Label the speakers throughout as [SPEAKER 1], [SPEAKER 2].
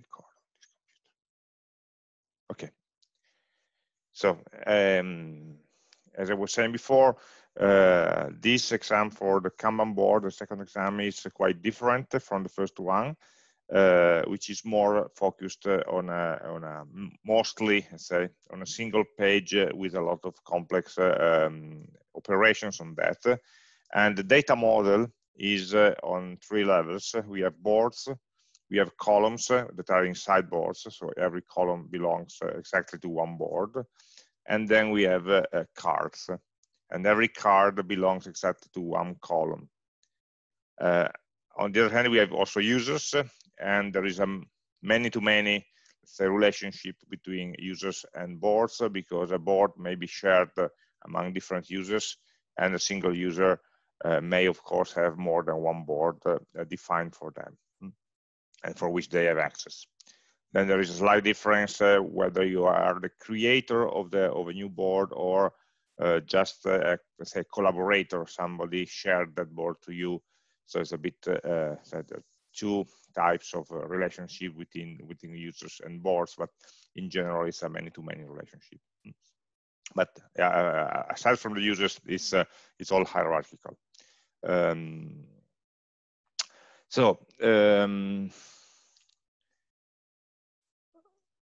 [SPEAKER 1] record Okay. So um, as I was saying before, uh, this exam for the Kanban board, the second exam is quite different from the first one, uh, which is more focused on a, on a mostly, say, on a single page with a lot of complex uh, um, operations on that. And the data model is uh, on three levels. We have boards, we have columns that are inside boards, so every column belongs exactly to one board. And then we have cards, and every card belongs exactly to one column. Uh, on the other hand, we have also users, and there is a many-to-many say relationship between users and boards because a board may be shared among different users, and a single user uh, may, of course, have more than one board uh, defined for them and for which they have access. Then there is a slight difference uh, whether you are the creator of the of a new board or uh, just uh, say collaborator, somebody shared that board to you. So it's a bit uh, two types of relationship within within users and boards, but in general, it's a many-to-many -many relationship. But aside from the users, it's it's all hierarchical. Um, so um,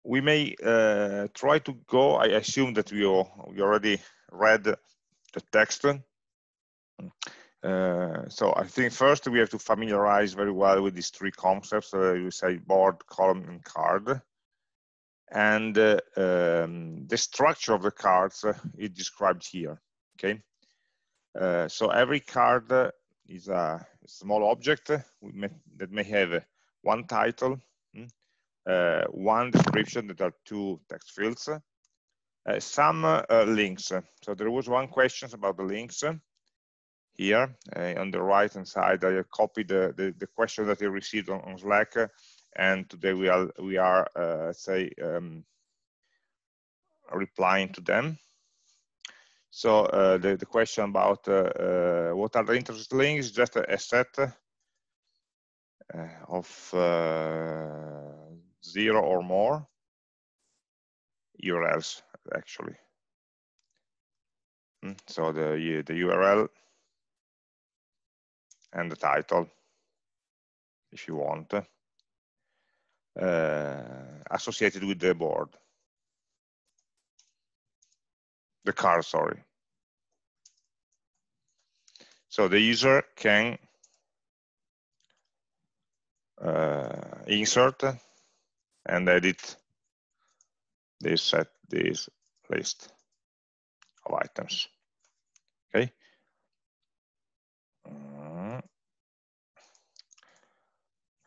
[SPEAKER 1] we may uh, try to go, I assume that we, all, we already read the text. Uh, so I think first we have to familiarize very well with these three concepts. Uh, you say board, column, and card. And uh, um, the structure of the cards uh, is described here, okay? Uh, so every card is a small object may, that may have one title, uh, one description that are two text fields, uh, some uh, links. So there was one question about the links here on the right hand side. I copied the, the, the, question that I received on, on Slack, and today we are we are say um, replying to them. So uh, the, the question about uh, uh, what are the interest links, just a, a set of zero or more URLs actually. Hmm, so the, the URL and the title, if you want, uh, associated with the board the car, sorry. So the user can uh, insert and edit this set this list of items. Okay. Uh,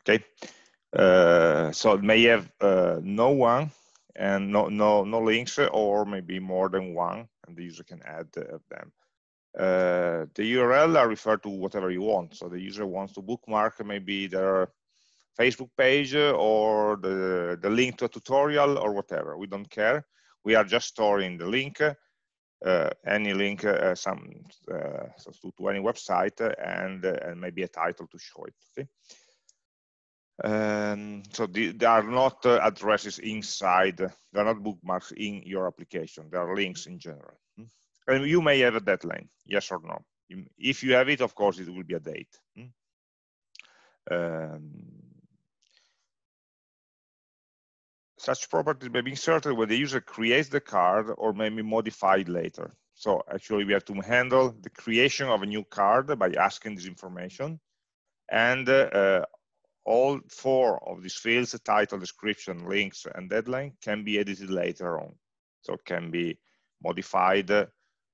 [SPEAKER 1] okay. Uh, so it may have uh, no one and no no no links or maybe more than one and the user can add uh, them. Uh, the url are referred to whatever you want. So the user wants to bookmark maybe their facebook page or the the link to a tutorial or whatever. We don't care. We are just storing the link uh, any link uh, some uh, so to, to, any website and and maybe a title to show it um, so the, there are not uh, addresses inside, they are not bookmarks in your application. they are links in general. Hmm? And you may have a deadline, yes or no. If you have it, of course, it will be a date. Hmm? Um, such properties may be inserted when the user creates the card or may be modified later. So actually, we have to handle the creation of a new card by asking this information and uh, all four of these fields, title, description, links, and deadline, can be edited later on. So it can be modified,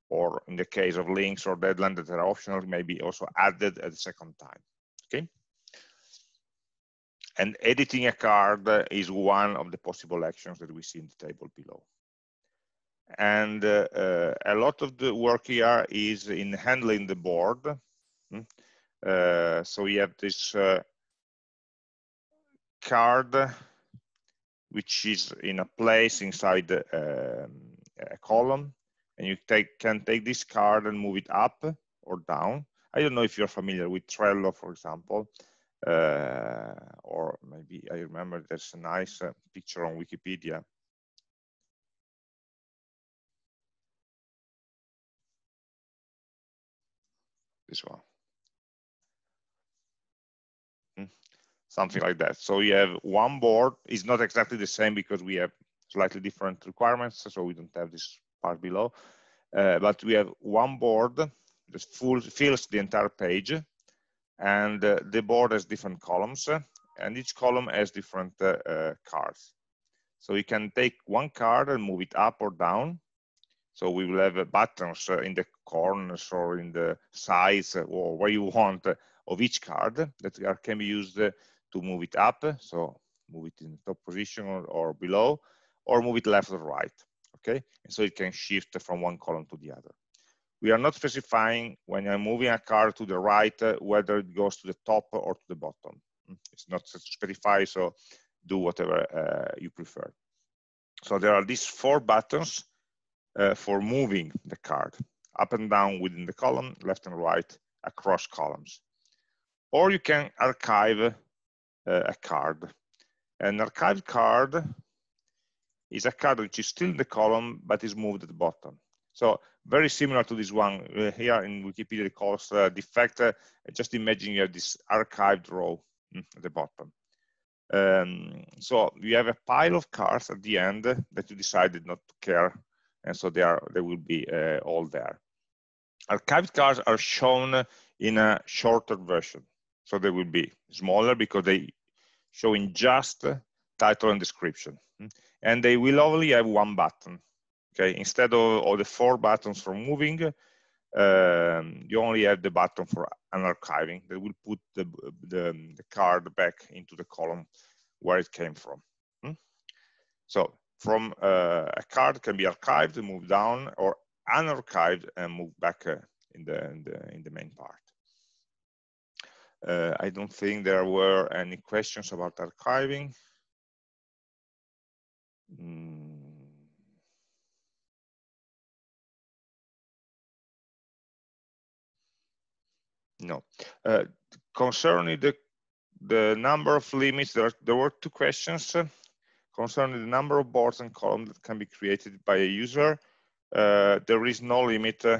[SPEAKER 1] or in the case of links or deadline that are optional, maybe also added at the second time, okay? And editing a card is one of the possible actions that we see in the table below. And uh, uh, a lot of the work here is in handling the board. Hmm? Uh, so we have this uh, card which is in a place inside um, a column and you take, can take this card and move it up or down. I don't know if you're familiar with Trello, for example. uh, or maybe I remember there's a nice uh, picture on Wikipedia. This one. Hmm. Something like that. So you have one board. It's not exactly the same because we have slightly different requirements, so we don't have this part below. Uh, but we have one board that full, fills the entire page and uh, the board has different columns uh, and each column has different uh, uh, cards. So we can take one card and move it up or down. So we will have buttons in the corners or in the sides or where you want of each card that can be used to move it up. So move it in the top position or, or below or move it left or right. Okay, and so it can shift from one column to the other we are not specifying when I'm moving a card to the right, uh, whether it goes to the top or to the bottom. Mm, it's not specified, so do whatever uh, you prefer. So there are these four buttons uh, for moving the card up and down within the column, left and right, across columns. Or you can archive a card. An archived card is a card which is still in the column, but is moved at the bottom. So very similar to this one uh, here in Wikipedia, it calls uh, defect. Uh, just imagine you have this archived row mm, at the bottom. Um, so you have a pile of cards at the end that you decided not to care, and so they are they will be all there. Archived cards are shown in a shorter version, so they will be smaller because they show in just title and description, and they will only have one button. Okay, instead of, all the four buttons for moving, um, you only have the button for unarchiving that will put the, the, the, card back into the column where it came from. Hmm? So from uh, a card can be archived, moved down, or unarchived and moved back uh, in, the, in, the, in the main part. Uh, I don't think there were any questions about archiving. Mm. No. Uh, concerning the the number of limits, there, there were two questions concerning the number of boards and columns that can be created by a user. Uh, there is no limit uh,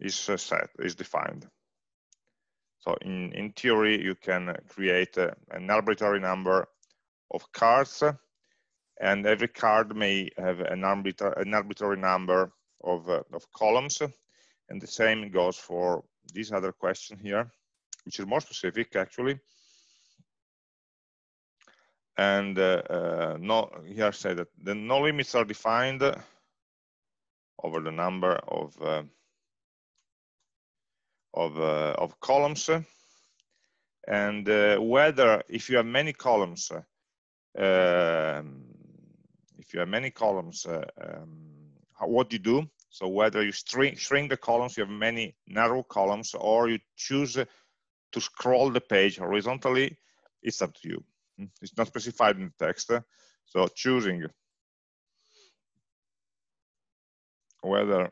[SPEAKER 1] is uh, set, is defined. So in, in theory, you can create uh, an arbitrary number of cards and every card may have an, an arbitrary number of, of columns and the same goes for this other question here, which is more specific actually. And uh, uh, no, here I say that the no limits are defined over the number of uh, of uh, of columns, and uh, whether if you have many columns, um, if you have many columns, uh, um, what do you do so whether you shrink, shrink the columns, you have many narrow columns, or you choose to scroll the page horizontally, it's up to you. Hmm? It's not specified in the text. So choosing whether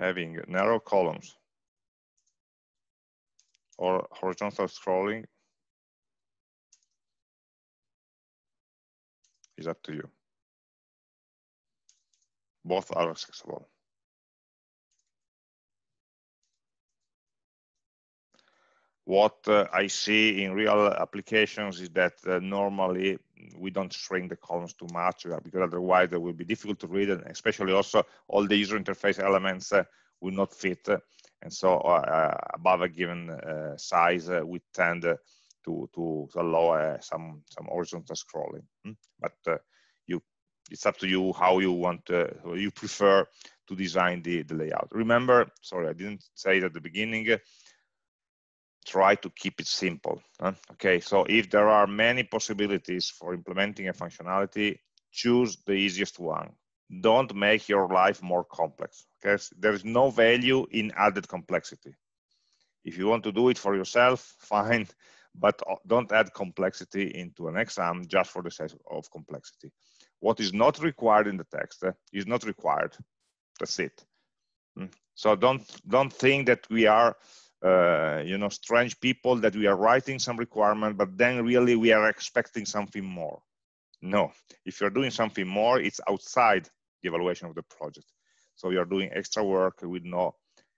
[SPEAKER 1] having narrow columns or horizontal scrolling is up to you both are accessible. What uh, I see in real applications is that uh, normally we don't shrink the columns too much uh, because otherwise it will be difficult to read and especially also all the user interface elements uh, will not fit. and so uh, above a given uh, size, we tend to, to, to allow some, some horizontal scrolling. Hmm? But it's up to you how you want you prefer to design the, the layout. Remember, sorry, I didn't say it at the beginning, try to keep it simple. Huh? Okay, so if there are many possibilities for implementing a functionality, choose the easiest one. Don't make your life more complex. Okay, there is no value in added complexity. If you want to do it for yourself, fine, but uh, don't add complexity into an exam just for the sake of complexity. What is not required in the text uh, is not required. That's it. Mm. So don't don't think that we are uh, you know, strange people that we are writing some requirement, but then really we are expecting something more. No, if you're doing something more, it's outside the evaluation of the project. So you're doing extra work with no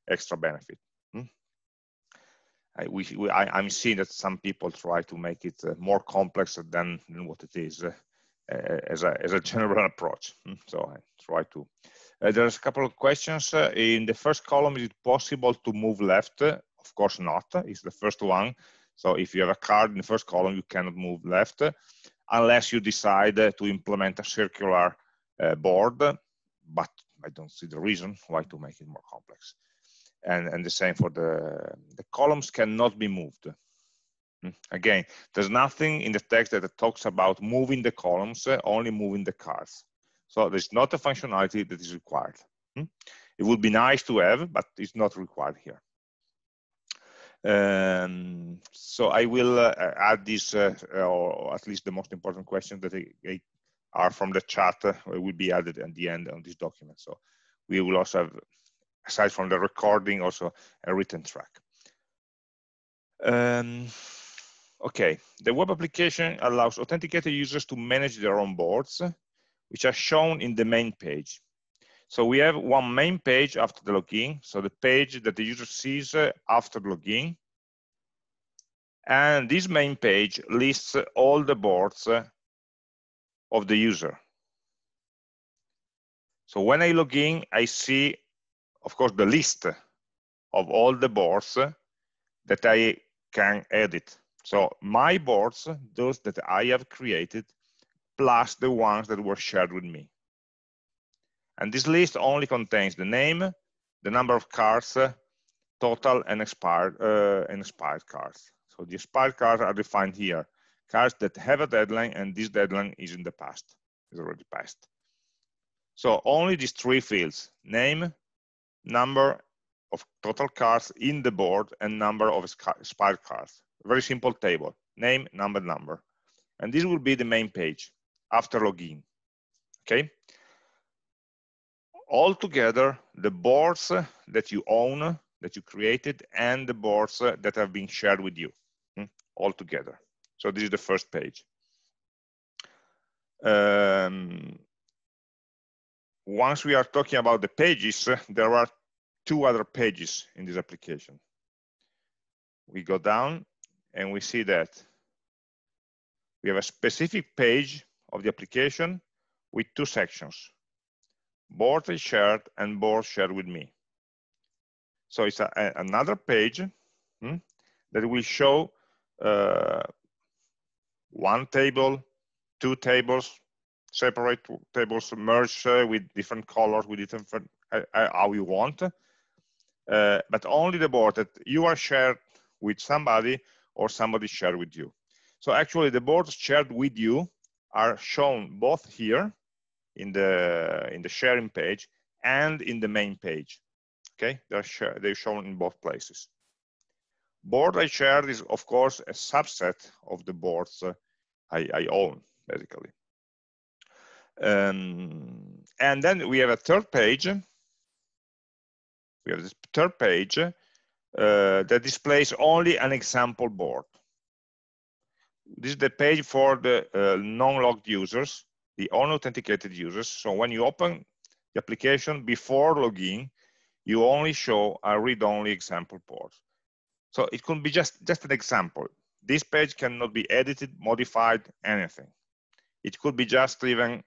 [SPEAKER 1] extra benefit. Hmm? I, we, we, I, am seeing that some people try to make it uh, more complex than, than what it is uh, uh as, a, as a general approach. Hmm? So I try to. Uh, there's a couple of questions. Uh, in the first column, is it possible to move left? Of course not. It's the first one. So if you have a card in the first column, you cannot move left unless you decide to implement a circular board. But I don't see the reason why to make it more complex and, and the same for the, the columns cannot be moved. Hmm. Again, there's nothing in the text that talks about moving the columns, uh, only moving the cards. So there's not a functionality that is required. Hmm. It would be nice to have, but it's not required here. Um, so I will uh, add these, uh, or at least the most important questions that I, I are from the chat uh, will be added at the end on this document. So we will also have aside from the recording, also a written track. Um, okay, the web application allows authenticated users to manage their own boards, which are shown in the main page. So we have one main page after the login, so the page that the user sees uh, after login. And this main page lists all the boards uh, of the user. So when I log in, I see of course, the list of all the boards that I can edit. So my boards, those that I have created, plus the ones that were shared with me. And this list only contains the name, the number of cards, total and expired, uh, and expired cards. So the expired cards are defined here. Cards that have a deadline and this deadline is in the past, is already passed. So only these three fields, name, number of total cards in the board and number of expired cards. Very simple table, name, number, number. And this will be the main page after login, okay? All together, the boards that you own, that you created, and the boards that have been shared with you, hmm, all together. So this is the first page. Um, once we are talking about the pages, there are two other pages in this application. We go down and we see that we have a specific page of the application with two sections, board is shared and board shared with me. So it's a, a, another page hmm, that will show uh, one table, two tables, separate tables merged uh, with different colors, with different uh, uh how you want. Uh, but only the board that you are shared with somebody or somebody shared with you. So actually the boards shared with you are shown both here in the in the sharing page and in the main page. Okay, they're, they're shown in both places. Board I shared is of course a subset of the boards uh, I, I own basically. Um, and then we have a third page. We have this third page uh, that displays only an example board. This is the page for the uh, non-logged users, the unauthenticated users. So when you open the application before login, you only show a read-only example board. So it could be just, just an example. This page cannot be edited, modified, anything. It could be just even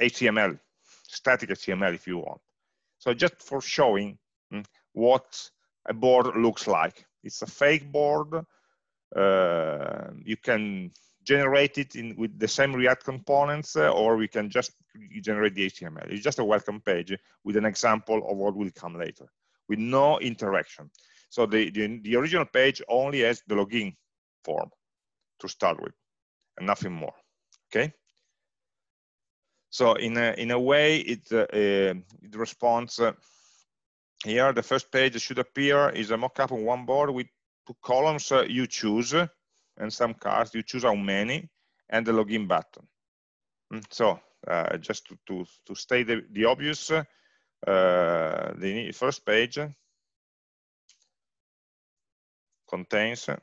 [SPEAKER 1] HTML, static HTML if you want. So just for showing mm, what a board looks like. It's a fake board. Uh, you can generate it in with the same React components, uh, or we can just generate the HTML. It's just a welcome page with an example of what will come later, with no interaction. So the, the, the original page only has the login form to start with, and nothing more. Okay. So in a, in a way, it, uh, uh it responds uh, here. The first page should appear is a mockup on one board with two columns uh, you choose and some cards you choose how many and the login button. Mm, so uh, just to, to, to state the, the obvious, uh, the first page contains a,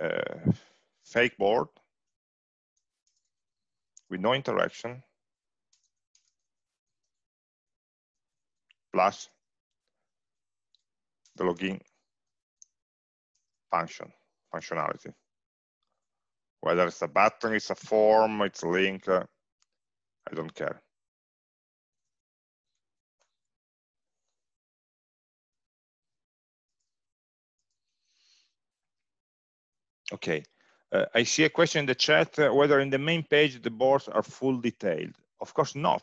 [SPEAKER 1] a fake board with no interaction plus the login function, functionality. Whether it's a button, it's a form, it's a link, uh, I don't care. Okay, uh, I see a question in the chat uh, whether in the main page the boards are full detailed. Of course not.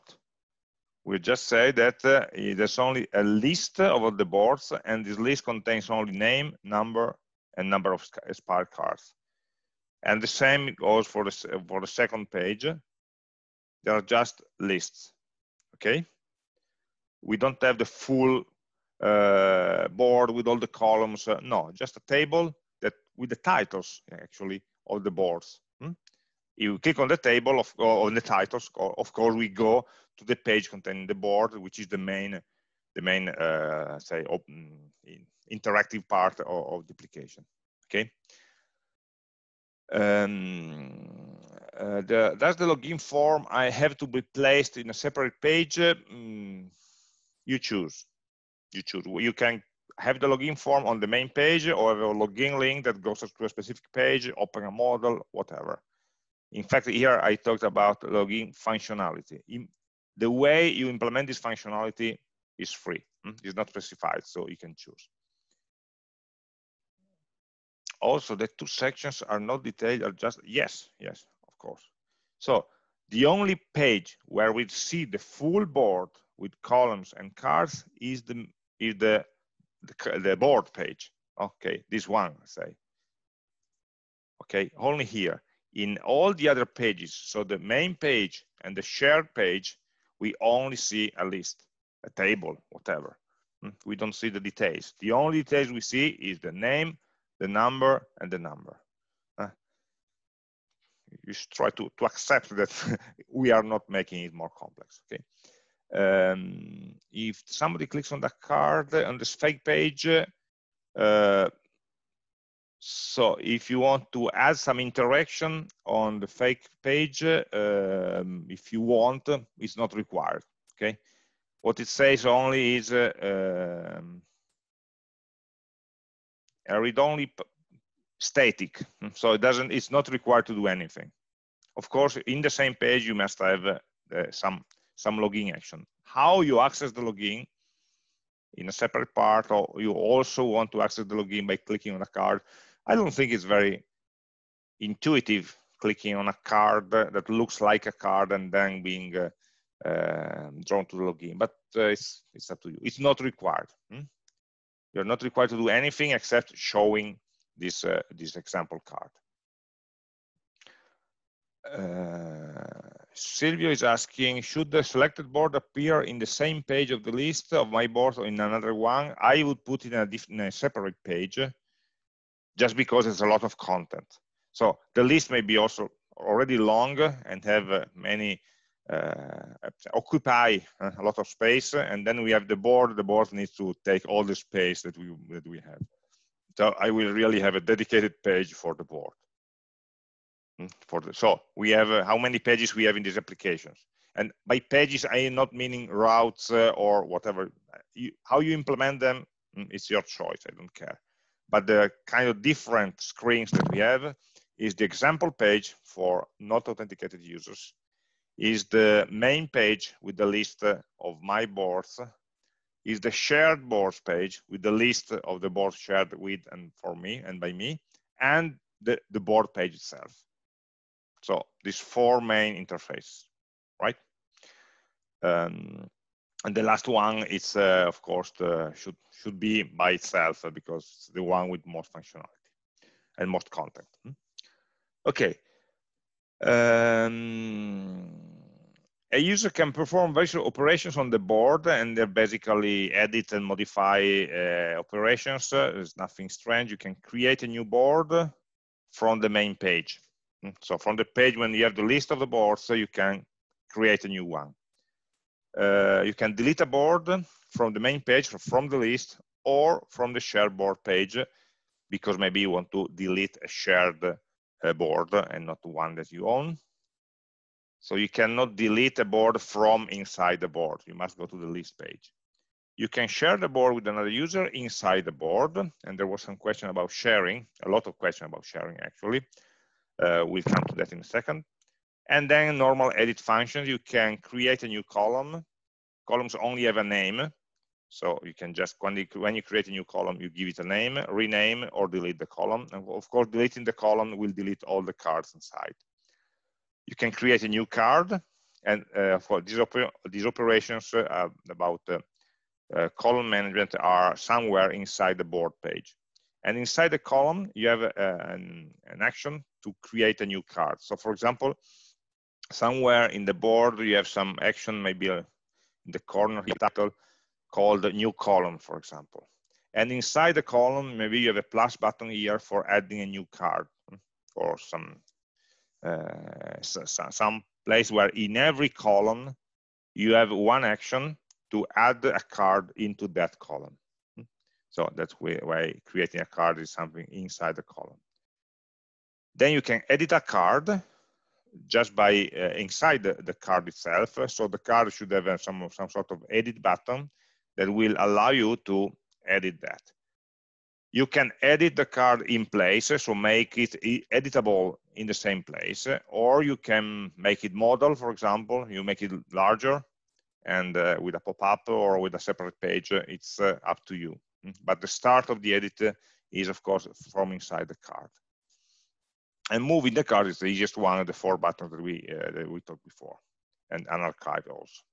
[SPEAKER 1] We just say that uh, there's only a list of all the boards and this list contains only name, number, and number of Spark cards. And the same goes for the, for the second page. They are just lists, okay? We don't have the full uh, board with all the columns. Uh, no, just a table that with the titles actually of the boards. Hmm? You click on the table of on the titles. Of course, we go to the page containing the board, which is the main the main uh, say open, interactive part of, of the application. Okay. Um, uh, the, that's the login form. I have to be placed in a separate page. Um, you choose. You choose. You can have the login form on the main page or have a login link that goes to a specific page, open a model, whatever. In fact, here I talked about login functionality. In the way you implement this functionality is free. Hmm? It's not specified, so you can choose. Also, the two sections are not detailed, are just, yes, yes, of course. So the only page where we see the full board with columns and cards is the is the the, the board page. Okay, this one, say. Okay, only here. In all the other pages, so the main page and the shared page, we only see a list, a table, whatever. Hmm, we don't see the details. The only details we see is the name, the number, and the number. Uh, you should try to, to accept that we are not making it more complex, okay? Um, if somebody clicks on the card on this fake page, uh, so if you want to add some interaction on the fake page, um, if you want, it's not required, okay? What it says only is uh, um, a read-only static, so it doesn't, it's not required to do anything. Of course, in the same page, you must have uh, some some login action. How you access the login in a separate part, or you also want to access the login by clicking on a card. I don't think it's very intuitive clicking on a card that looks like a card and then being uh, drawn to the login, but uh, it's, it's up to you. It's not required. Hmm? You're not required to do anything except showing this, uh, this example card. Uh, Silvio is asking, should the selected board appear in the same page of the list of my boards or in another one? I would put it in a, in a separate page just because it's a lot of content. So the list may be also already long and have uh, many occupy uh, a lot of space and then we have the board. The board needs to take all the space that we that we have. So i will really have a dedicated page for the board. Hmm, for the, so we have uh, how many pages we have in these applications? And by pages i am not meaning routes uh, or whatever. You, how you implement them mm, it's your choice. I don't care. But the kind of different screens that we have is the example page for not authenticated users is the main page with the list of my boards is the shared boards page with the list of the boards shared with and for me and by me and the, the board page itself so these four main interfaces, right? Um, and the last one is, uh, of course, the, should should be by itself uh, because it's the one with most functionality and most content. Hmm? Okay. Um, a user can perform visual operations on the board and they're basically edit and modify uh, operations. Uh, there's nothing strange. You can create a new board from the main page. So from the page when you have the list of the boards, so you can create a new one. Uh, you can delete a board from the main page from the list, or from the shared board page, because maybe you want to delete a shared uh, board and not one that you own. So you cannot delete a board from inside the board. You must go to the list page. You can share the board with another user inside the board. And there was some question about sharing, a lot of question about sharing actually. Uh, we'll come to that in a second. And then normal edit functions, you can create a new column. Columns only have a name. So you can just, when you, when you create a new column, you give it a name, rename, or delete the column. And of course, deleting the column will delete all the cards inside. You can create a new card. And uh, for these, these operations uh, about uh, uh, column management are somewhere inside the board page. And inside the column, you have uh, an, an action to create a new card. So for example, somewhere in the board, you have some action, maybe uh, in the corner title called new column, for example. And inside the column, maybe you have a plus button here for adding a new card or some, uh, some place where in every column, you have one action to add a card into that column. So that's why creating a card is something inside the column. Then you can edit a card just by uh, inside the, the, card itself. So the card should have some, some sort of edit button that will allow you to edit that. You can edit the card in place, so make it editable in the same place, or you can make it model, for example, you make it larger and uh, with a pop-up or with a separate page, it's uh, up to you. But the start of the edit is, of course, from inside the card. And moving the card is the easiest one of the four buttons that we uh, that we talked before, and an archive also.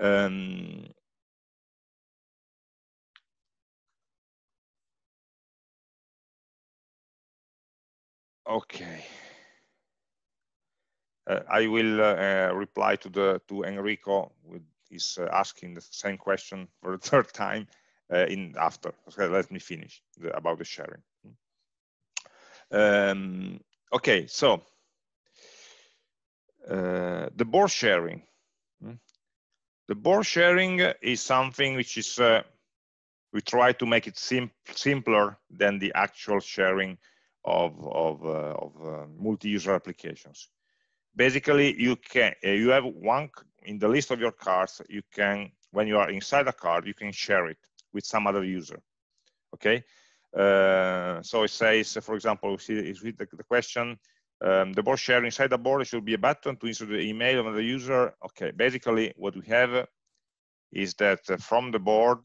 [SPEAKER 1] Um, okay. Uh, I will uh, reply to the to Enrico with is uh, asking the same question for the third time in after. Let me finish the, about the sharing. Um, okay, so uh, the board sharing. Hmm? The board sharing is something which is, uh, we try to make it sim simpler than the actual sharing of, of, uh, of multi-user applications. Basically you can uh, you have one in the list of your cards you can when you are inside a card you can share it with some other user okay? Uh, so it says for example we see is with the, the question um, the board share inside the board should be a button to insert the email of another user. Okay basically what we have is that uh, from the board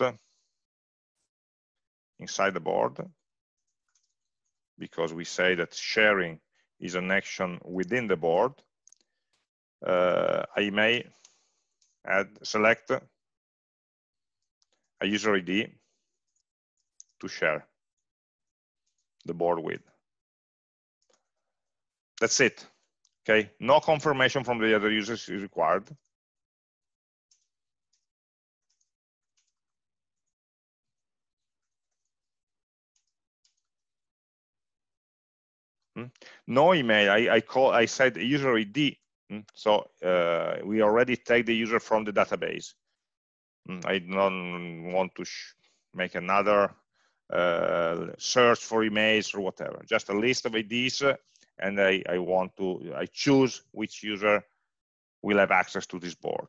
[SPEAKER 1] inside the board because we say that sharing is an action within the board uh, I may add select a user ID to share the board with. That's it. Okay, no confirmation from the other users is required. No email. I, I call. I said user ID Mm, so uh, we already take the user from the database. Mm, I don't want to make another uh, search for emails or whatever. Just a list of IDs, uh, and I, I want to I choose which user will have access to this board.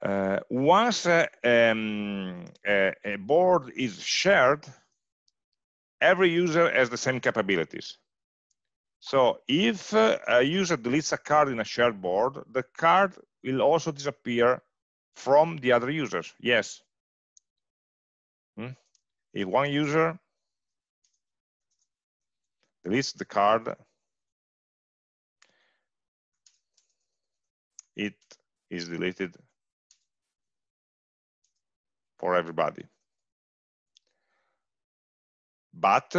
[SPEAKER 1] Uh, once uh, um, a, a, board is shared, every user has the same capabilities. So if a user deletes a card in a shared board, the card will also disappear from the other users. Yes. Hmm? If one user deletes the card, it is deleted for everybody. But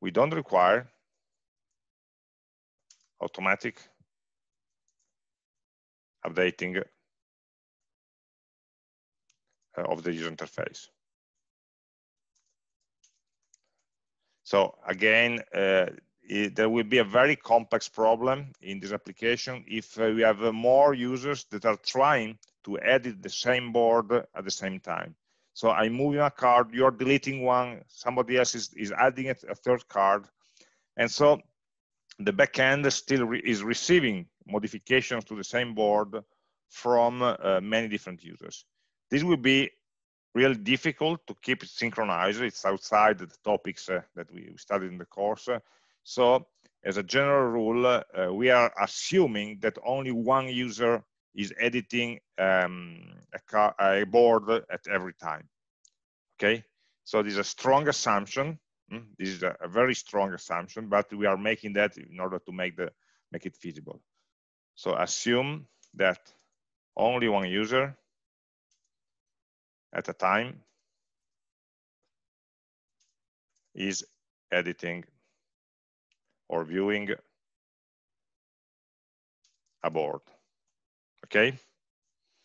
[SPEAKER 1] we don't require automatic updating uh, of the user interface. So again, uh, it, there will be a very complex problem in this application if uh, we have uh, more users that are trying to edit the same board at the same time. So I'm moving a card, you're deleting one, somebody else is, is adding a, a third card. And so the backend still re is receiving modifications to the same board from uh, many different users. This will be really difficult to keep it synchronized. It's outside the topics uh, that we studied in the course. So as a general rule, uh, we are assuming that only one user is editing um, a, a, board at every time. Okay, so this is a strong assumption. Mm, this is a, a, very strong assumption, but we are making that in order to make the make it feasible. So assume that only one user at a time is editing or viewing a board. Okay?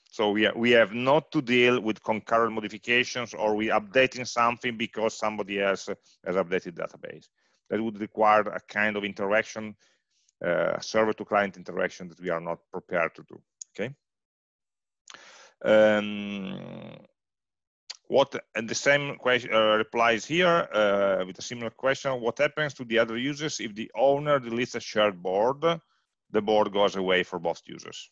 [SPEAKER 1] So we, we have not to deal with concurrent modifications or we updating something because somebody else has updated database. That would require a kind of interaction, uh, server to client interaction that we are not prepared to do. Okay. Um, what and the same question uh, replies here uh, with a similar question what happens to the other users if the owner deletes a shared board the board goes away for both users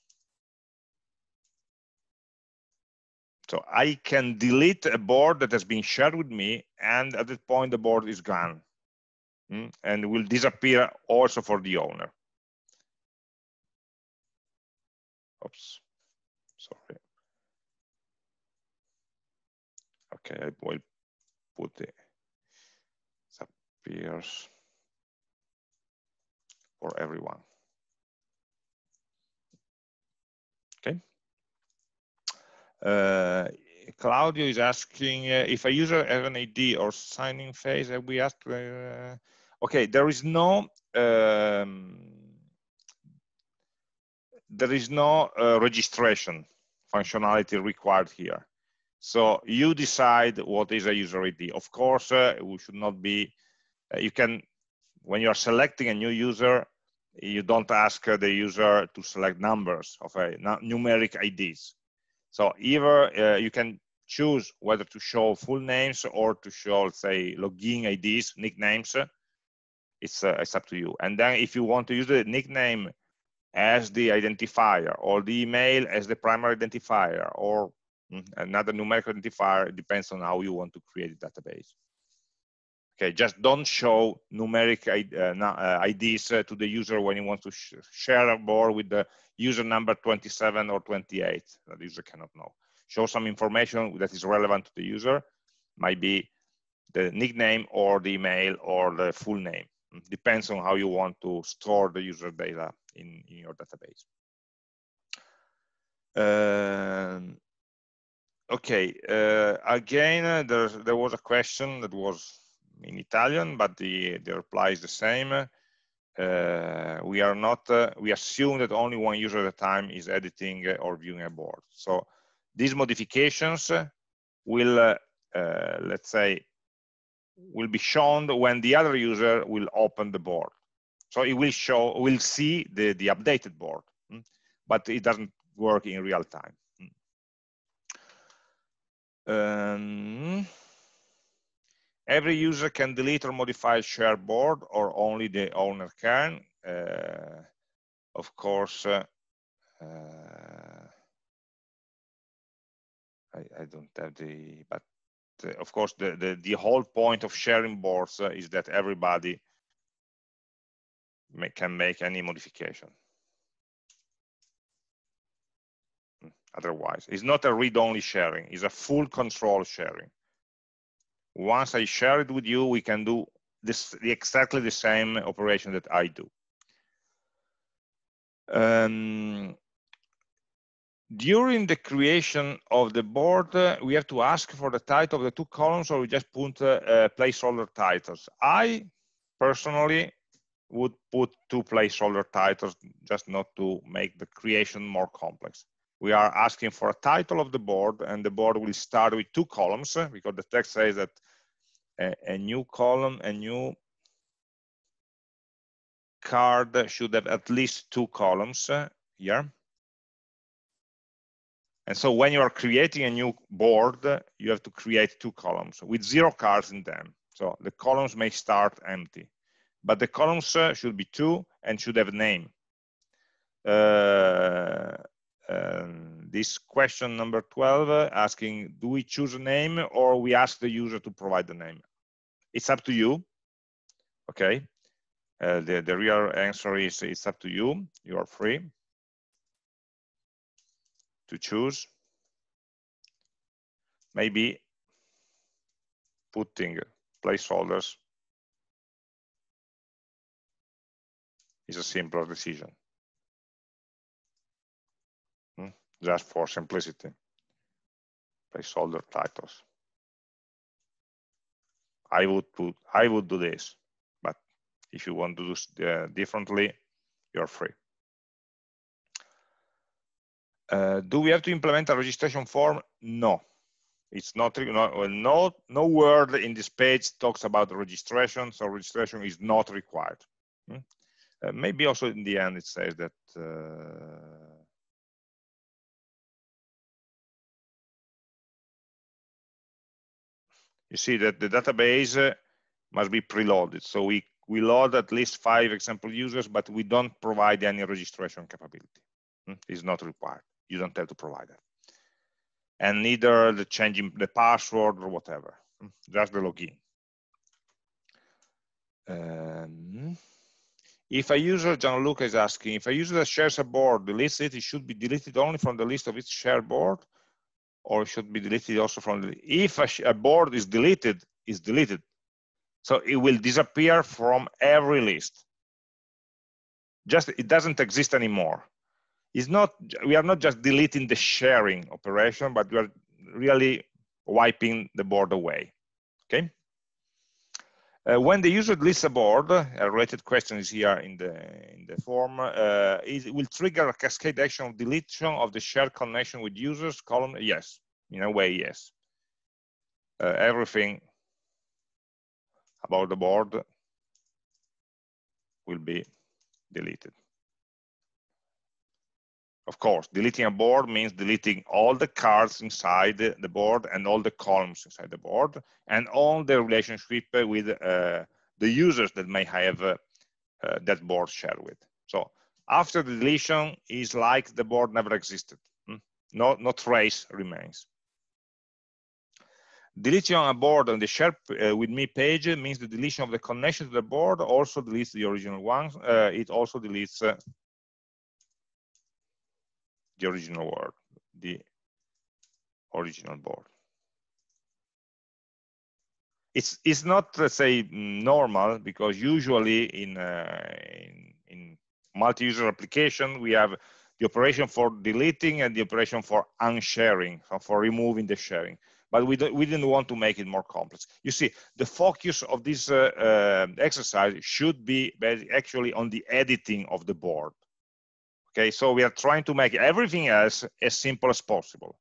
[SPEAKER 1] so i can delete a board that has been shared with me and at that point the board is gone mm? and will disappear also for the owner oops sorry Okay, I will put the appears for everyone. Okay. Uh, Claudio is asking uh, if a user has an ID or signing phase. Have we asked? Uh, okay, there is no um, there is no registration functionality required here. So you decide what is a user ID. Of course, uh, we should not be, uh, you can, when you're selecting a new user, you don't ask the user to select numbers of a numeric IDs. So either uh, you can choose whether to show full names or to show, say, login IDs, nicknames. It's, uh, it's up to you. And then if you want to use the nickname as the identifier or the email as the primary identifier or Mm, another numerical identifier depends on how you want to create a database. Okay, just don't show numeric uh, IDs uh, uh, to the user when you want to sh share a board with the user number 27 or 28. The user cannot know. Show some information that is relevant to the user, might be the nickname or the email or the full name. It depends on how you want to store the user data in, in your database. Um, Okay, uh, again, uh, there, there was a question that was in Italian, but the, the reply is the same. Uh, we are not, uh, we assume that only one user at a time is editing uh, or viewing a board. So these modifications will, uh, let's say, will be shown when the other user will open the board. So it will show, will see the, the updated board, hmm, but it doesn't work in real time. Um, every user can delete or modify share board or only the owner can. Uh, of course, uh, uh, I, I, don't have the, but uh, of course, the, the, the, whole point of sharing boards uh, is that everybody may, can make any modification. otherwise. It's not a read-only sharing, it's a full control sharing. Once I share it with you, we can do this exactly the same operation that I do. Um, during the creation of the board, uh, we have to ask for the title of the two columns or we just put uh, uh, placeholder titles. I personally would put two placeholder titles just not to make the creation more complex we are asking for a title of the board and the board will start with two columns because the text says that a, a new column, a new card should have at least two columns here. And so when you are creating a new board, you have to create two columns with zero cards in them. So the columns may start empty, but the columns uh, should be two and should have a name. Uh, um, this question number 12 uh, asking, do we choose a name or we ask the user to provide the name? It's up to you, okay? Uh, the, the real answer is it's up to you, you are free to choose. Maybe putting placeholders is a simpler decision. Hmm? Just for simplicity. Placeholder titles. I would put, I would do this, but if you want to do uh, differently, you're free. Uh, do we have to implement a registration form? No, it's not, no, no, no word in this page talks about registration, so registration is not required. Hmm? Uh, maybe also in the end it says that you see that the database uh, must be preloaded. So we, we load at least five example users, but we don't provide any registration capability. Hmm? It's not required you don't have to provide it. And neither the changing the password or whatever, just the login. Um, if a user, Gianluca is asking, if a user shares a board, deletes it, it should be deleted only from the list of its shared board, or should be deleted also from the, if a, a board is deleted, is deleted. So it will disappear from every list. Just, it doesn't exist anymore it's not we are not just deleting the sharing operation, but we are really wiping the board away. Okay. Uh, when the user deletes a board, a related question is here in the in the form. Uh, it will trigger a cascade action of deletion of the shared connection with users column. Yes, in a way, yes. Uh, everything about the board will be deleted. Of course, deleting a board means deleting all the cards inside the board and all the columns inside the board and all the relationship with uh, the users that may have uh, uh, that board shared with. So after the deletion is like the board never existed. Hmm? No, no trace remains. Deleting a board on the share uh, with me page means the deletion of the connection to the board also deletes the original one. Uh, it also deletes uh, the original word, the original board. It's, it's not, let's say, normal because usually in, uh, in, in multi-user application, we have the operation for deleting and the operation for unsharing, so for removing the sharing. But we, we didn't want to make it more complex. You see, the focus of this uh, uh, exercise should be actually on the editing of the board. Okay, so we are trying to make everything else as simple as possible.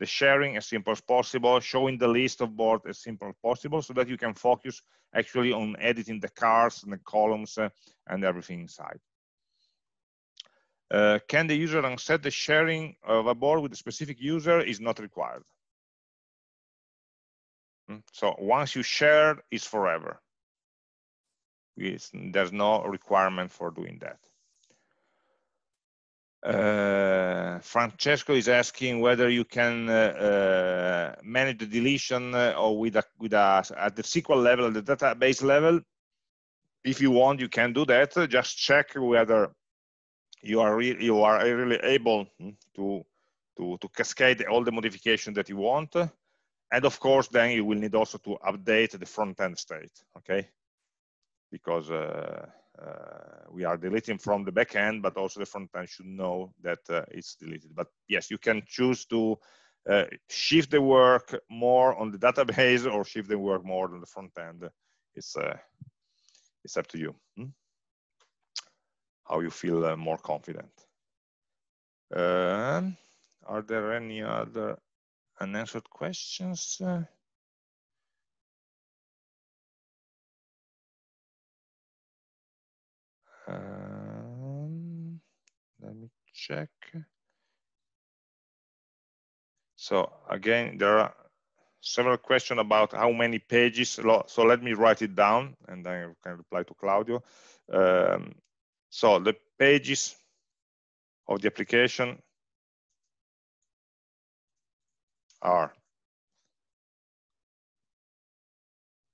[SPEAKER 1] The sharing as simple as possible, showing the list of boards as simple as possible so that you can focus actually on editing the cards and the columns uh, and everything inside. Uh, can the user unset the sharing of a board with a specific user is not required. Hmm, so once you share, it's forever. It's, there's no requirement for doing that. Uh, Francesco is asking whether you can uh, uh, manage the deletion uh, or with a, with a, at the SQL level, the database level. If you want, you can do that. Just check whether you are you are really able to to to cascade all the modifications that you want. And of course, then you will need also to update the front end state. Okay, because uh, we are deleting from the backend, but also the front end should know that uh, it's deleted. But yes, you can choose to uh, shift the work more on the database or shift the work more on the front end. It's it's up to you. Hmm? How you feel more confident. Um, are there any other unanswered questions? Um, let me check. So again, there are several questions about how many pages. So let me write it down and then I can reply to Claudio. Um, so the pages of the application are,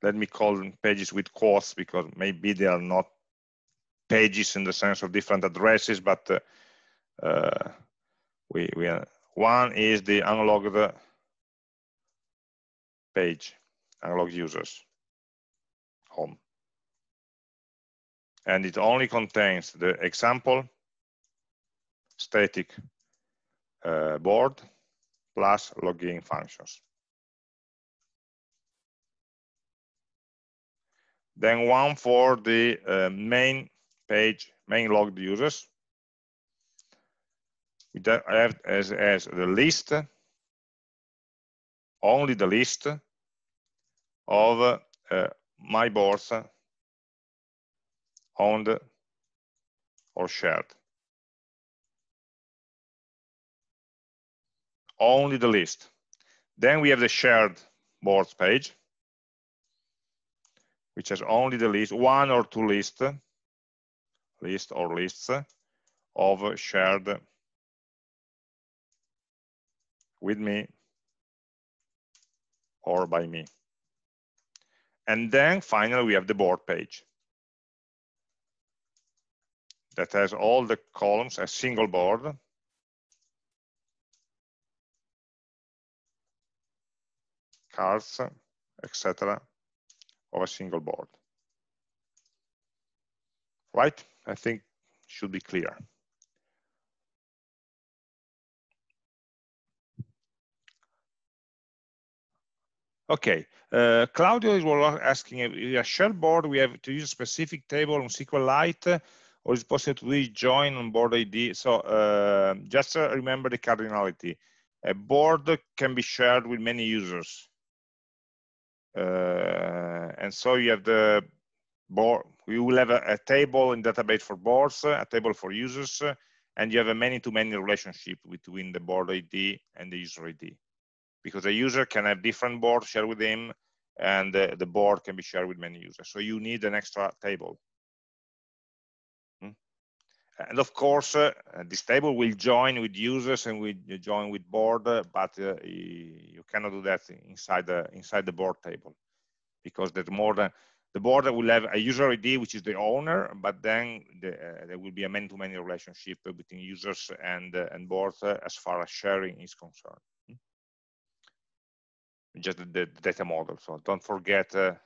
[SPEAKER 1] let me call them pages with quotes because maybe they are not pages in the sense of different addresses, but uh, uh, we, we are, one is the unlogged page, unlogged users, home. And it only contains the example, static uh, board, plus login functions. Then one for the uh, main page, main logged users. We have as, as the list, only the list of uh, my boards owned or shared. only the list. Then we have the shared boards page, which has only the list, one or two lists, list or lists of shared with me or by me. And then finally, we have the board page that has all the columns, a single board, cards, etc., of a single board. Right? I think should be clear. Okay, uh, Claudio is asking a shell board, we have to use a specific table on SQLite, or is it possible to do join on board ID? So uh, just uh, remember the cardinality. A board can be shared with many users. Uh, and so you have the board, we will have a, a, table in database for boards, a table for users, and you have a many-to-many -many relationship between the board ID and the user ID. Because a user can have different boards shared with him, and the, the board can be shared with many users. So you need an extra table. And of course, uh, this table will join with users and will join with board, but uh, you cannot do that inside the inside the board table because there's more than the board will have a user ID, which is the owner, but then the, uh, there will be a many-to-many -many relationship between users and uh, and board uh, as far as sharing is concerned. Hmm? Just the, the, data model. So don't forget the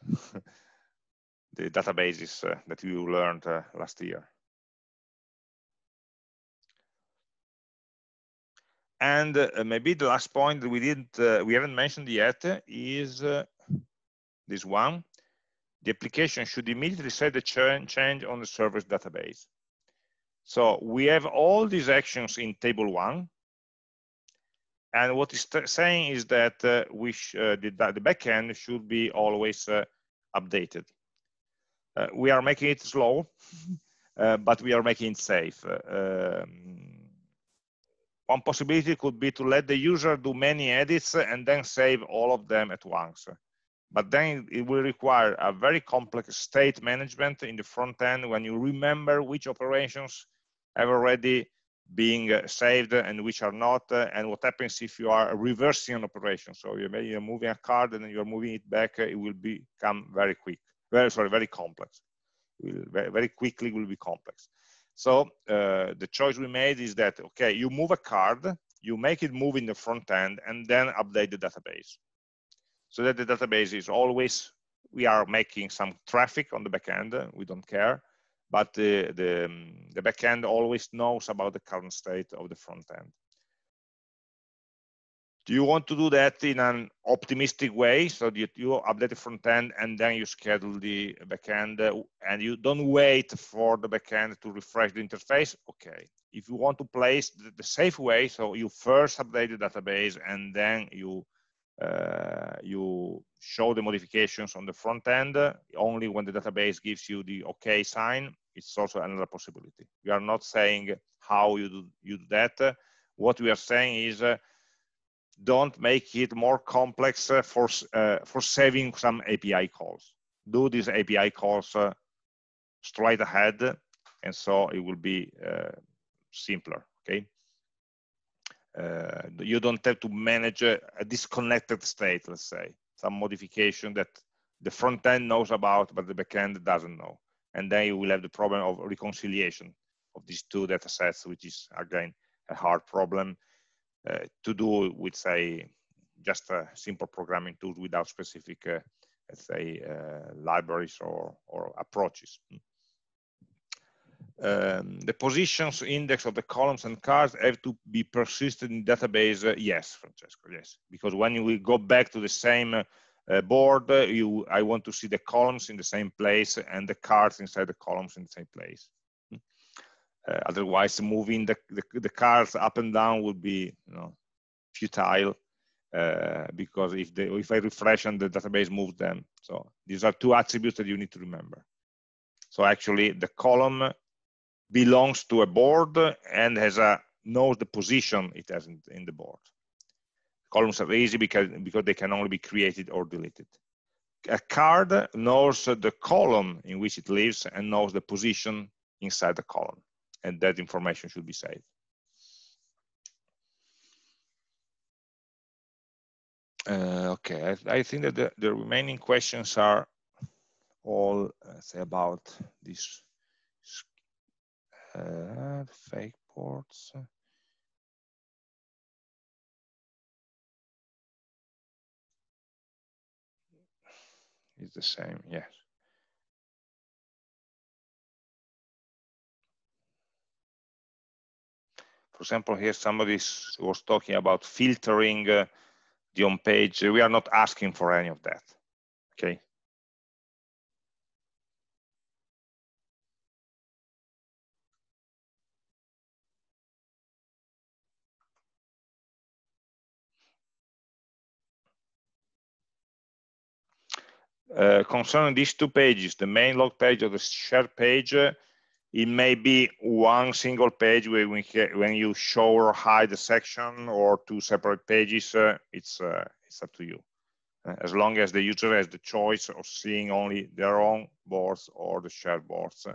[SPEAKER 1] databases that you learned last year. And uh, maybe the last point that we didn't, uh, we haven't mentioned yet is uh, this one. The application should immediately set the change on the service database. So we have all these actions in table one. And what it's saying is that uh, we uh, the, the backend should be always uh, updated. we are making it slow, but we are making it safe. Um, one possibility could be to let the user do many edits and then save all of them at once. But then it will require a very complex state management in the front end when you remember which operations have already being uh, saved and which are not, uh, and what happens if you are reversing an operation. So you're moving a card and then you're moving it back, uh, it will become very quick, very sorry, very complex. Very, very quickly will be complex. So uh, the choice we made is that, okay, you move a card, you make it move in the front end, and then update the database. So that the database is always, we are making some traffic on the back end, we don't care, but the, the, um, the back end always knows about the current state of the front end. Do you want to do that in an optimistic way so that you update the front end and then you schedule the backend uh, and you don't wait for the backend to refresh the interface? Okay. If you want to place the, the safe way, so you first update the database and then you uh, you show the modifications on the front end only when the database gives you the okay sign. It's also another possibility. We are not saying how you do, you do that. what we are saying is uh, don't make it more complex uh, for, uh, for saving some API calls. Do these API calls uh, straight ahead, and so it will be uh, simpler, okay? Uh, you don't have to manage a, a, disconnected state, let's say, some modification that the front end knows about, but the back end doesn't know. And then you will have the problem of reconciliation of these two data sets, which is, again, a hard problem uh, to do with, say, just a simple programming tool without specific, uh, let's say, uh, libraries or, or approaches. Um, the positions index of the columns and cards have to be persisted in database uh, yes francesco yes because when you go back to the same uh, board uh, you i want to see the columns in the same place and the cards inside the columns in the same place uh, otherwise, moving the, the, the, cards up and down would be you know, futile uh, because if, they, if I refresh and the database moves them. So these are two attributes that you need to remember. So actually, the column belongs to a board and has a knows the position it has in, in the board. Columns are easy because, because they can only be created or deleted. A card knows the column in which it lives and knows the position inside the column and that information should be saved. Uh, okay, I, I, think that the, the, remaining questions are all uh, say about this fake ports. It's the same, yes. For example, here somebody was talking about filtering uh, the home page. We are not asking for any of that, okay? Uh, concerning these two pages, the main log page or the share page, uh, it may be one single page where we when you show or hide a section or two separate pages, uh, it's, uh, it's up to you. Uh, as long as the user has the choice of seeing only their own boards or the shared boards.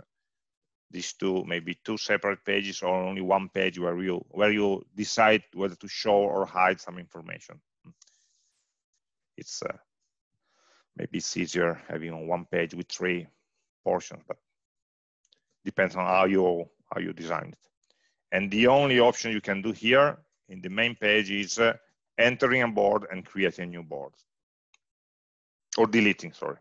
[SPEAKER 1] These two, maybe two separate pages or only one page where you, where you decide whether to show or hide some information. It's maybe it's easier having on one page with three portions, but depends on how you how you design it. And the only option you can do here in the main page is uh, entering a board and creating a new board or deleting, sorry.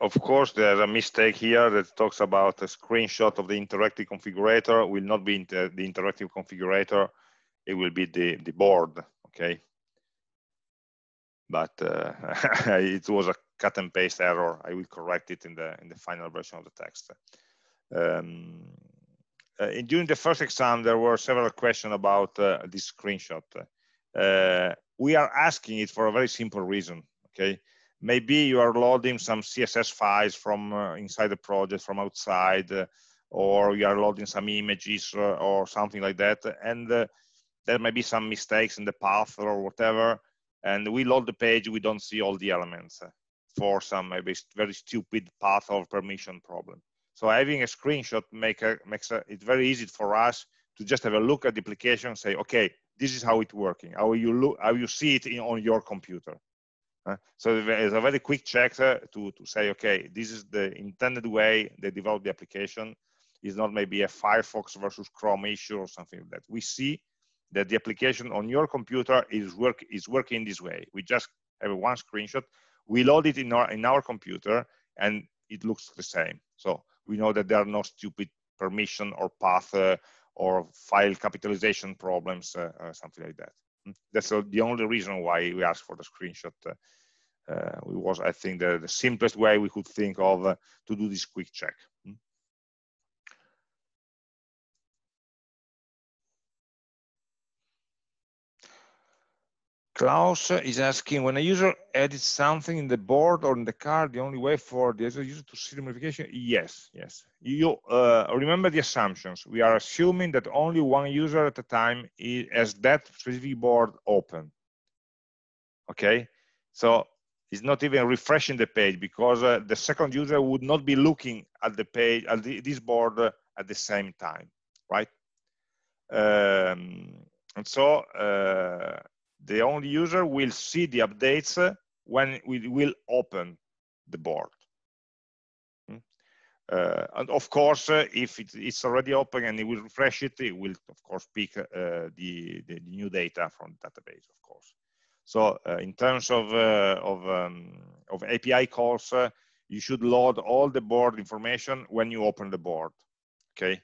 [SPEAKER 1] Of course, there's a mistake here that talks about a screenshot of the interactive configurator It will not be inter the interactive configurator. It will be the, the board, okay? But uh, it was a cut and paste error. I will correct it in the, in the final version of the text. Um, uh, during the first exam, there were several questions about uh, this screenshot. Uh, we are asking it for a very simple reason, okay? Maybe you are loading some css files from uh, inside the project from outside uh, or you are loading some images uh, or something like that and uh, there may be some mistakes in the path or whatever and we load the page we don't see all the elements for some maybe very stupid path or permission problem. So having a screenshot make a, makes a, it very easy for us to just have a look at the application and say okay this is how it's working. How you look how you see it in, on your computer so it's a very quick check uh, to, to say, okay, this is the intended way they develop the application. It's not maybe a Firefox versus Chrome issue or something like that. We see that the application on your computer is work is working this way. We just have one screenshot. We load it in our in our computer, and it looks the same. So we know that there are no stupid permission or path uh, or file capitalization problems, uh, something like that. That's the only reason why we asked for the screenshot uh, uh, was, I think, the, the, simplest way we could think of uh, to do this quick check. Klaus is asking, when a user edits something in the board or in the card, the only way for the user to see the modification? Yes, yes. You uh, remember the assumptions. We are assuming that only one user at a time has that specific board open. Okay, so it's not even refreshing the page because uh, the second user would not be looking at the page, at the, this board uh, at the same time, right? Um, and so, uh, the only user will see the updates when we will open the board. Hmm? Uh, and of course, uh, if it, it's already open and it will refresh it, it will of course pick uh, the, the, new data from the database, of course. So uh, in terms of, uh, of, um, of API calls, uh, you should load all the board information when you open the board, okay?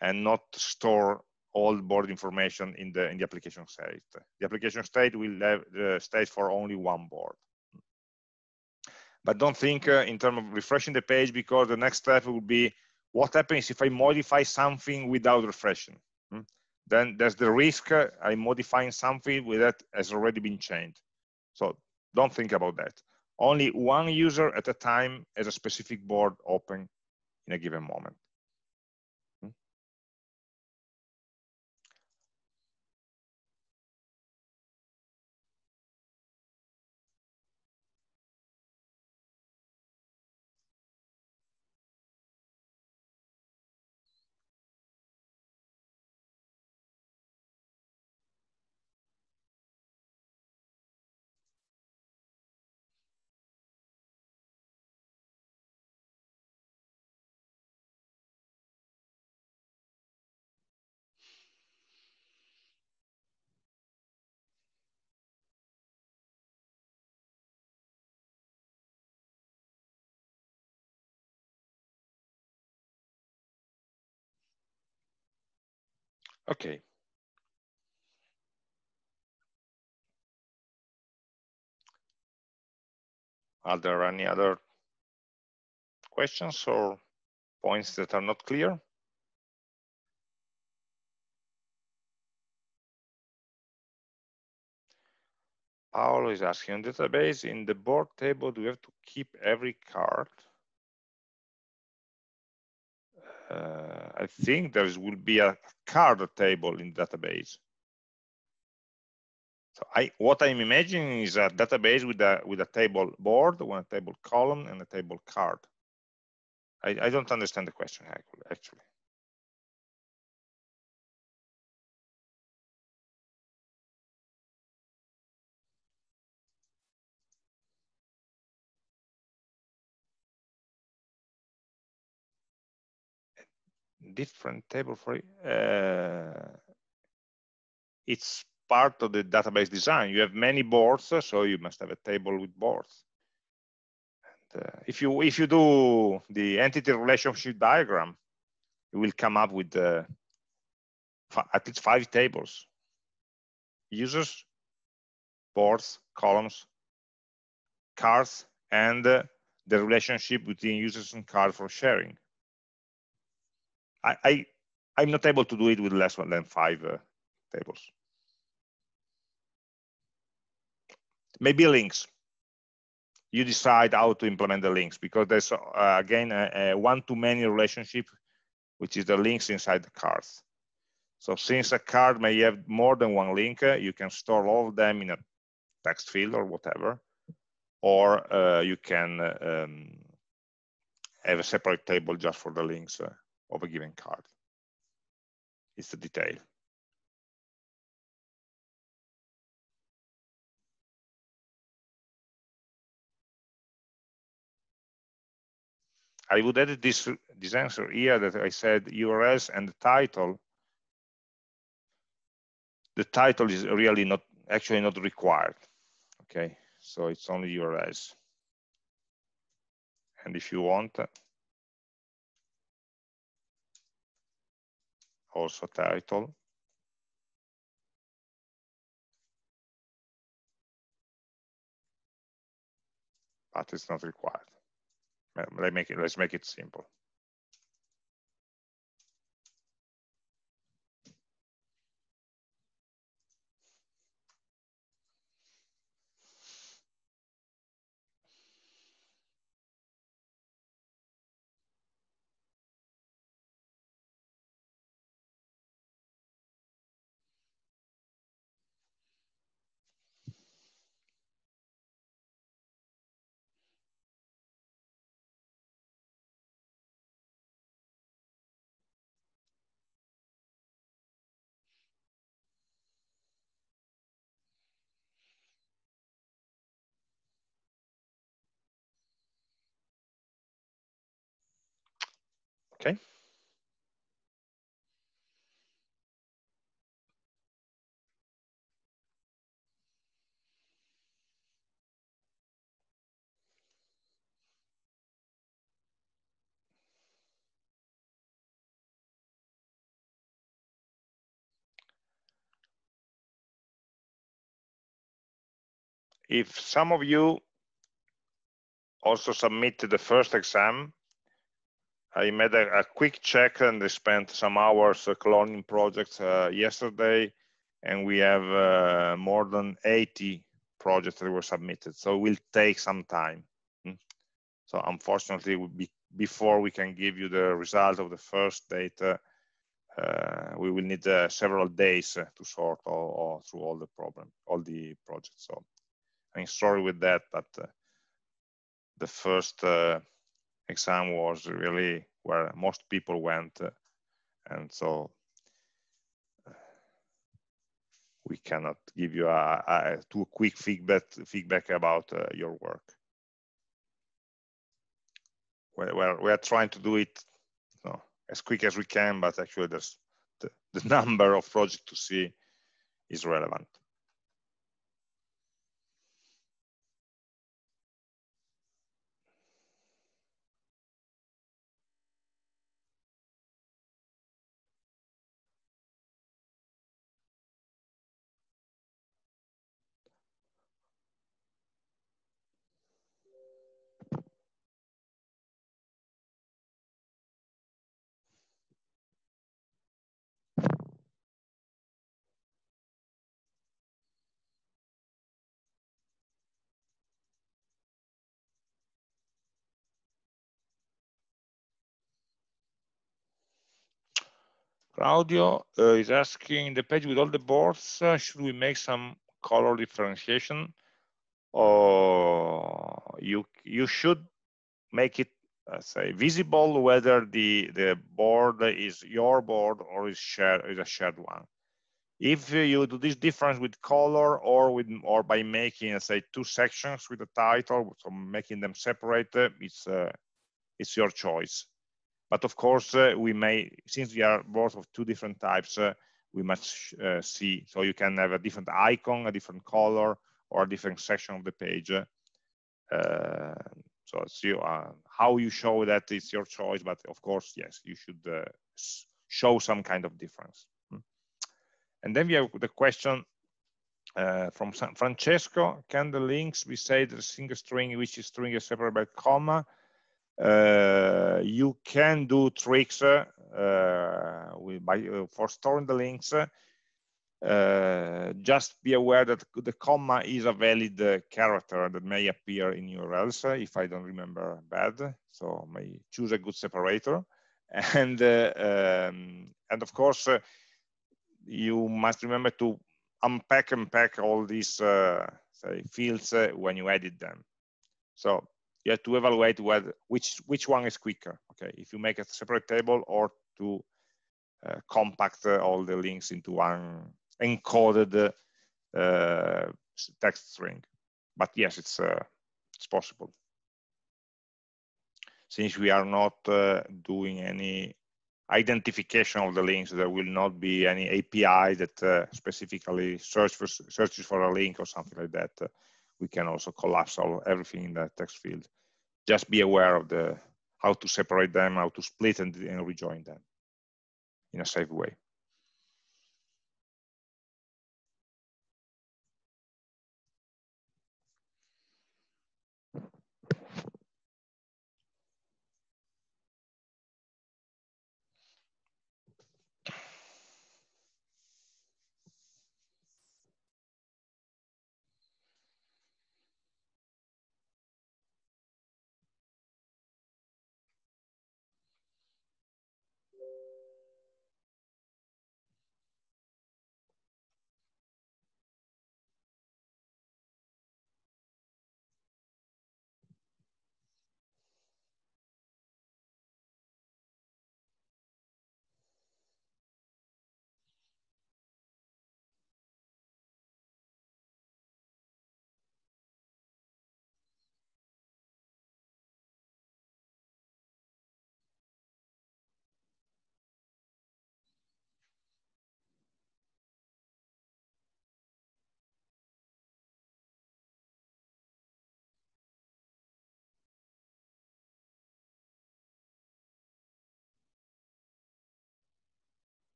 [SPEAKER 1] And not store all board information in the in the application state. The application state will have the state for only one board. But don't think uh, in terms of refreshing the page because the next step will be what happens if I modify something without refreshing. Hmm? Then there's the risk uh, I'm modifying something with that has already been changed. So don't think about that. Only one user at a time has a specific board open in a given moment. Okay. Are there any other questions or points that are not clear? Paolo is asking on database in the board table, do we have to keep every card? Uh, I think there will be a card table in database. So I, what I'm imagining is a database with a with a table board, one table column, and a table card. I, I don't understand the question actually. Different table for uh, it's part of the database design. You have many boards, so you must have a table with boards. And, uh, if you if you do the entity relationship diagram, you will come up with uh, at least five tables: users, boards, columns, cards, and uh, the relationship between users and cards for sharing. I, I am not able to do it with less than five uh, tables. Maybe links. You decide how to implement the links because there's uh, again a, a one-to-many relationship, which is the links inside the cards. So since a card may have more than one link, uh, you can store all of them in a text field or whatever, or uh, you can uh, um, have a separate table just for the links uh, of a given card. It's the detail. I would edit this, this answer here that I said URLs and the title. The title is really not actually not required. Okay, so it's only URLs. And if you want, also title. but it's not required. Let make it, let's make it simple. Okay. If some of you also submitted the first exam, I made a, a, quick check and I spent some hours uh, cloning projects uh, yesterday, and we have uh, more than 80 projects that were submitted. So it will take some time. Hmm? So unfortunately, be, before we can give you the result of the first data, uh, we will need uh, several days to sort all, all, through all the problem, all the projects. So I'm sorry with that, but the first exam was really where most people went. Uh, and so uh, we cannot give you a, a too quick feedback, feedback about uh, your work. We're, we're, we're, trying to do it you know, as quick as we can, but actually there's the, the number of projects to see is relevant. Claudio uh, is asking the page with all the boards, uh, should we make some color differentiation? Or you you should make it uh, say visible whether the the board is your board or is shared is a shared one. If you do this difference with color or with or by making say two sections with a title, so making them separate, it's uh, it's your choice. But of course, uh, we may, since we are both of two different types, uh, we must uh, see. So you can have a different icon, a different color, or a different section of the page. So see how you show that is your choice, but of course, yes, you should show some kind of difference. Hmm. And then we have the question uh, from San Francesco, can the links be said a single string which is string is separated by comma uh, you can do tricks uh, with, by, uh, for storing the links. just be aware that the comma is a valid character that may appear in URLs if I don't remember bad. So may choose a good separator. And, um, and of course, you must remember to unpack and pack all these uh, say, fields uh, when you edit them. So you have to evaluate whether, which, which one is quicker, okay? If you make a separate table or to uh, compact uh, all the links into one encoded uh, text string. But yes, it's, uh, it's possible. Since we are not uh, doing any identification of the links, there will not be any API that uh, specifically search for, searches for a link or something like that we can also collapse all everything in that text field. Just be aware of the how to separate them, how to split and, and rejoin them in a safe way.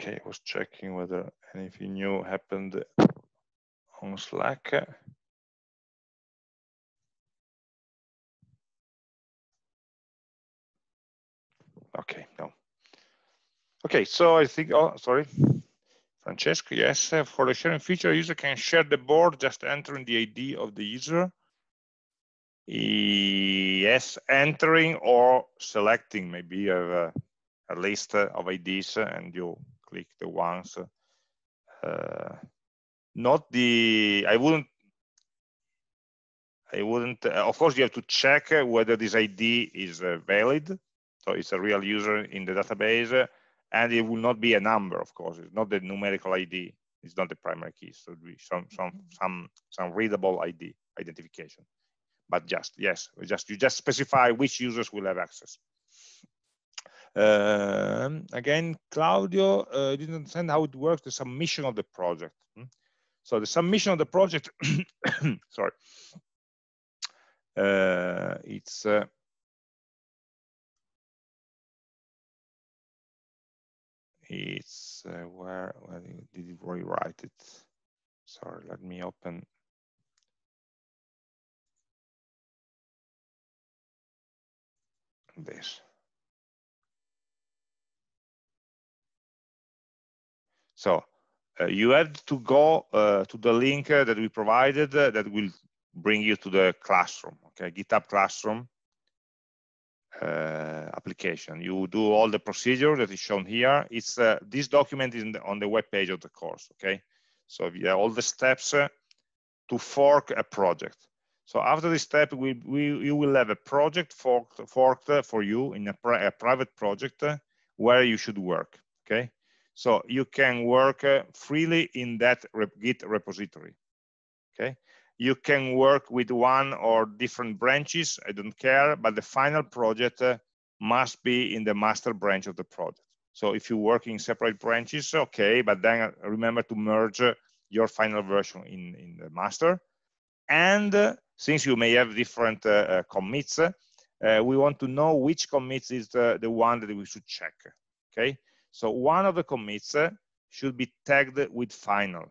[SPEAKER 1] Okay, I was checking whether anything new happened on Slack. Okay, no. Okay, so I think, oh, sorry. Francesco, yes, for the sharing feature, user can share the board just entering the ID of the user. Yes, entering or selecting maybe a, uh, a list of IDs and you click the ones. Uh, not the, I wouldn't, I wouldn't, uh, of course you have to check whether this ID is uh, valid. So it's a real user in the database and it will not be a number, of course. It's not the numerical ID. It's not the primary key. So it be some, some, some, some readable ID identification. But just, yes, just you just specify which users will have access. Um, again, Claudio uh, didn't understand how it works, the submission of the project. Hmm? So the submission of the project, sorry, uh, it's uh, it's uh, where, where did it rewrite it? Sorry, let me open. This. So uh, you have to go uh, to the link uh, that we provided that will bring you to the classroom, okay, GitHub Classroom application. You do all the procedure that is shown here. It's this document is the, on the web page of the course, okay? So yeah, all the steps to fork a project. So after this step, we, we, you will have a project forked, forked for you in a, pri a private project where you should work, okay? So you can work uh, freely in that Git repository. Okay. You can work with one or different branches. I don't care, but the final project uh, must be in the master branch of the project. So if you work in separate branches, okay, but then uh, remember to merge uh, your final version in, in the master. And uh, since you may have different uh, commits, we want to know which commits is the, the one that we should check, okay? So one of the commits should be tagged with final.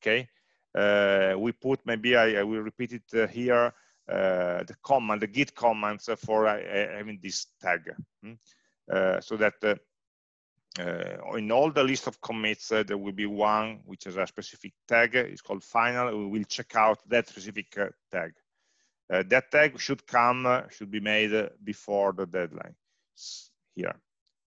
[SPEAKER 1] Okay. Uh, we put maybe I, I, will repeat it uh, here. Uh, the command, the git commands for uh, having this tag, hmm? uh, so that uh, in all the list of commits there will be one which has a specific tag. It's called final. We will check out that specific tag. that tag should come, should be made before the deadline here.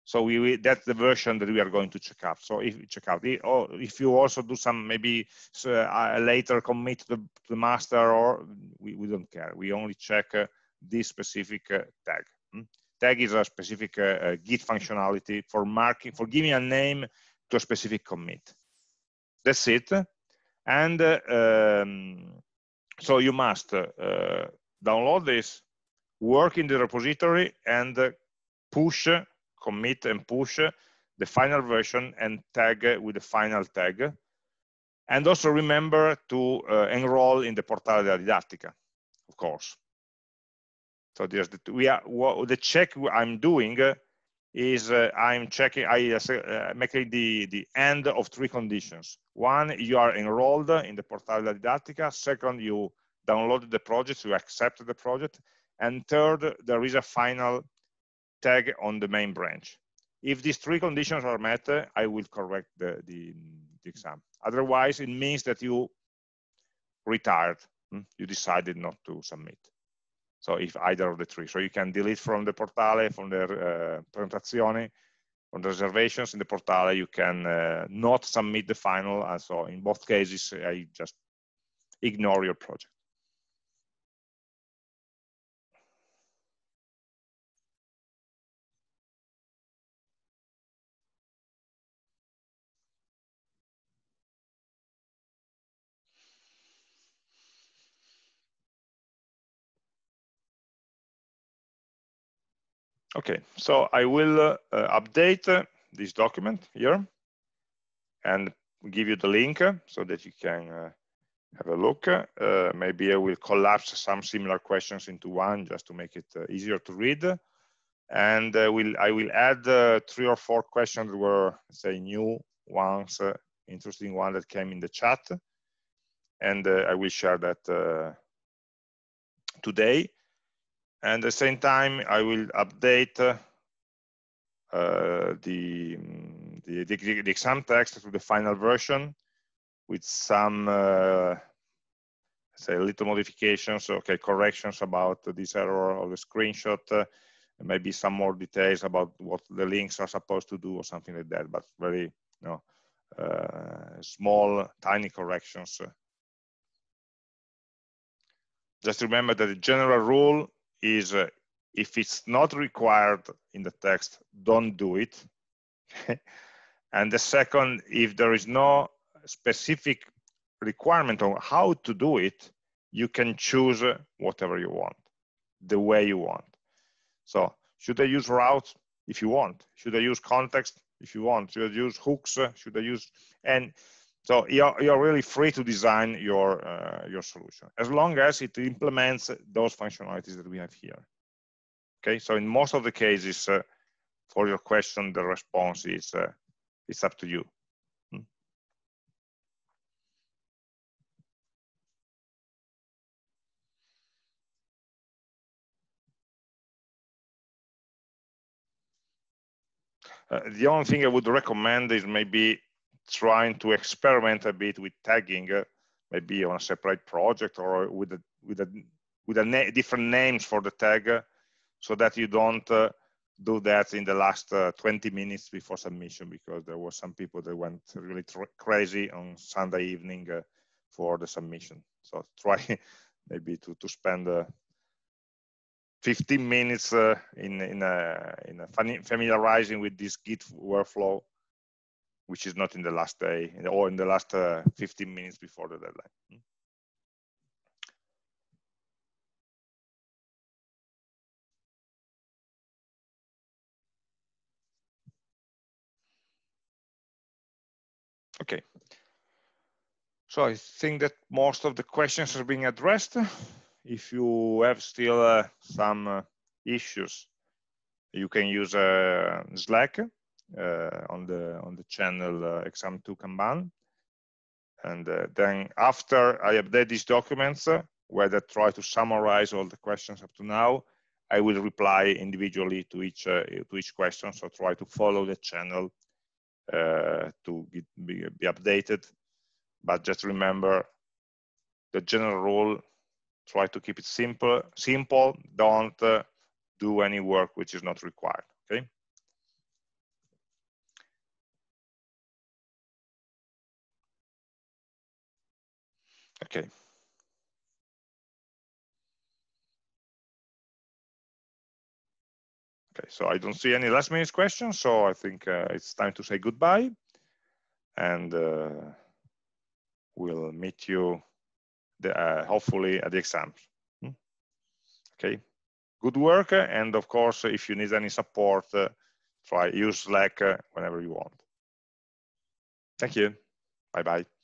[SPEAKER 1] So we, that's the version that we are going to check out. So if check out, or if you also do some maybe uh, later commit to the, to the, master, or we, we don't care. We only check uh, this specific uh, tag. Hmm? Tag is a specific uh, uh, Git functionality for marking, for giving a name to a specific commit. That's it. And uh, um, so you must download this, work in the repository, and push commit and push the final version and tag with the final tag. And also remember to uh, enroll in the Portale della Didattica, of course. So there's the, we are, the check I'm doing is uh, I'm checking, I uh, making the, the end of three conditions. One, you are enrolled in the Portale della Didattica. Second, you downloaded the project, you accepted the project. And third, there is a final tag on the main branch. If these three conditions are met, I will correct the, the, the exam. Otherwise, it means that you retired. Hmm? You decided not to submit. So if either of the three. So you can delete from the portale, from the uh, presentazioni, from the reservations in the portale, you can uh, not submit the final. And so in both cases, I just ignore your project. Okay, so I will uh, update uh, this document here and give you the link so that you can uh, have a look. Uh, maybe I will collapse some similar questions into one just to make it uh, easier to read. and uh, will I will add uh, three or four questions that were say new ones, uh, interesting one that came in the chat, and uh, I will share that uh, today. And at the same time, I will update uh, the, the, the, the, exam text to the final version with some say little modifications, okay, corrections about this error of the screenshot, maybe some more details about what the links are supposed to do or something like that, but very you know, uh, small, tiny corrections. Just remember that the general rule is uh, if it's not required in the text, don't do it. and the second, if there is no specific requirement on how to do it, you can choose whatever you want, the way you want. So should I use routes if you want? Should I use context if you want? Should I use hooks? Should I use and so you're, you're really free to design your uh, your solution as long as it implements those functionalities that we have here. Okay, so in most of the cases, uh, for your question, the response is uh, it's up to you. Uh, the only thing I would recommend is maybe trying to experiment a bit with tagging, uh, maybe on a separate project or with a, with a with a na different names for the tag, uh, so that you don't uh, do that in the last uh, 20 minutes before submission, because there were some people that went really crazy on Sunday evening uh, for the submission. So try maybe to to spend 15 minutes uh, in in in familiarizing with this Git workflow, which is not in the last day or in the last uh, 15 minutes before the deadline. Hmm. Okay. So I think that most of the questions are being addressed if you have still uh, some uh, issues, you can use uh, Slack on the on the channel exam2 Kanban. And then after I update these documents, where I try to summarize all the questions up to now, I will reply individually to each uh, to each question. So try to follow the channel uh, to get, be, be, updated. But just remember the general rule try to keep it simple simple don't uh, do any work which is not required okay okay okay so i don't see any last minute questions so i think uh, it's time to say goodbye and uh, we'll meet you the, uh, hopefully at the exams. Hmm? Okay, good work. And of course, if you need any support, uh, try use Slack uh, whenever you want. Thank you. Bye-bye.